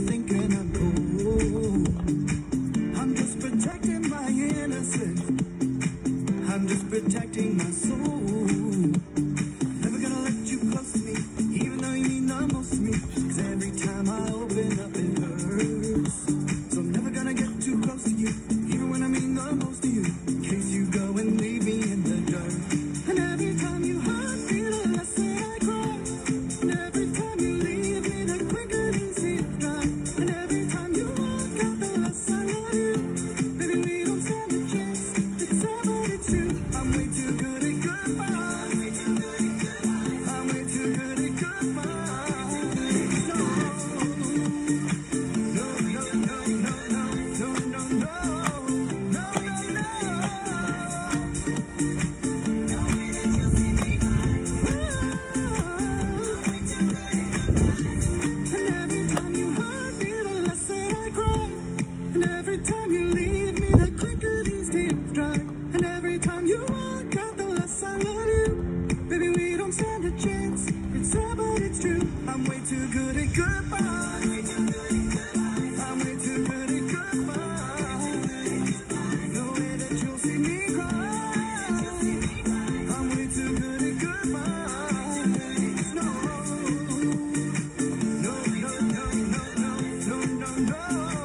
thinking I'm cold. Oh, I'm just protecting my innocence. I'm just protecting my soul. Never gonna let you close to me, even though you mean the most to every time I open up, it hurts. So I'm never gonna get too close to you, even when I mean the most to you. sad, but it's true. I'm way too good at goodbye. no.